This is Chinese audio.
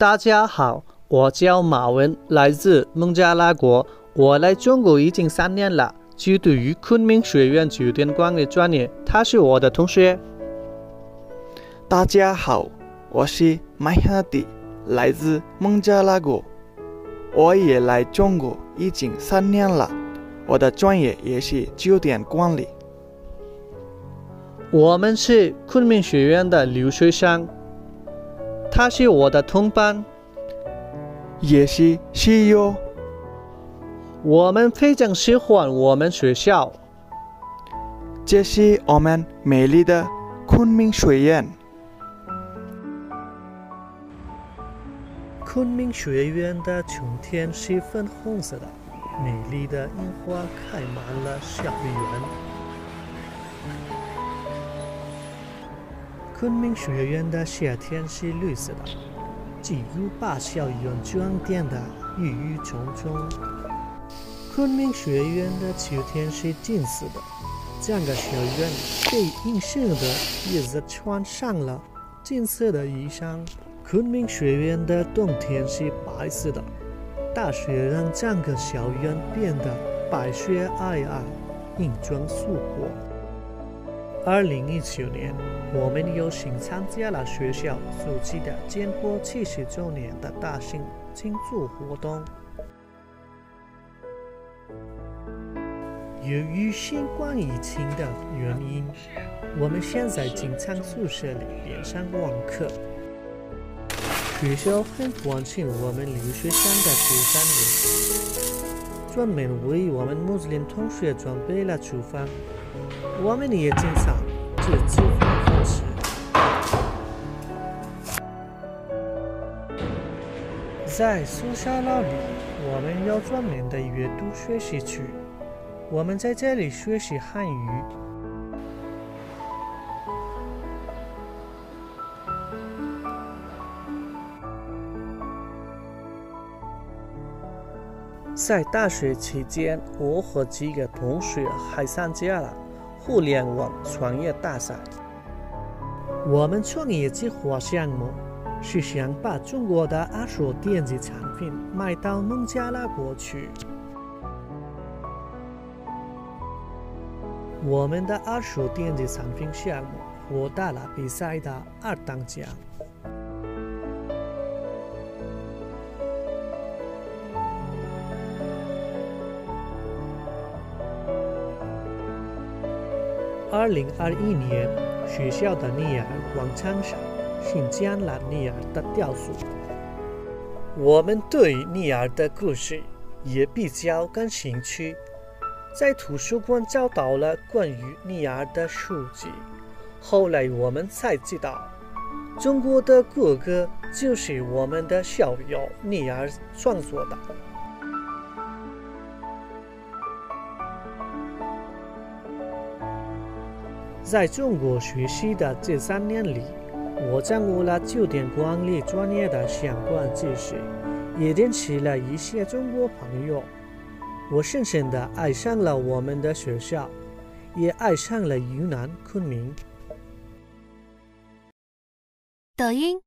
大家好，我叫马文，来自孟加拉国。我来中国已经三年了，就读于昆明学院酒店管理专业。他是我的同学。大家好，我是麦哈迪，来自孟加拉国。我也来中国已经三年了，我的专业也是酒店管理。我们是昆明学院的留学生，他是我的同伴，也是室友。我们非常喜欢我们学校，这是我们美丽的昆明学院。昆明学院的春天是粉红色的，美丽的樱花开满了校园。昆明学院的夏天是绿色的，几乎把校园装点的郁郁葱葱。昆明学院的秋天是金色的，整个校园被阴盛的叶子穿上了金色的衣裳。昆明学院的冬天是白色的，大雪让整个校园变得白雪皑皑，银装素裹。二零一九年，我们有幸参加了学校组织的建国七十周年的大型庆祝活动。由于新冠疫情的原因，我们现在经常宿舍里边上网课。学校很关心我们留学生的学生们，专门为我们穆斯林同学准备了厨房。我们也经常自己饭吃。在宿舍那里，我们有专门的阅读学习区。我们在这里学习汉语。在大学期间，我和几个同学还参加了。互联网创业大赛，我们创业计划项目是想把中国的二手电子产品卖到孟加拉国去。我们的二手电子产品项目获得了比赛的二等奖。二零二一年，学校的尼尔广场上新建了尼尔的雕塑。我们对尼尔的故事也比较感兴趣，在图书馆找到了关于尼尔的书籍。后来我们才知道，中国的国歌就是我们的校友尼尔创作的。在中国学习的这三年里，我掌握了酒店管理专业的相关知识，也认识了一些中国朋友。我深深的爱上了我们的学校，也爱上了云南昆明。抖音。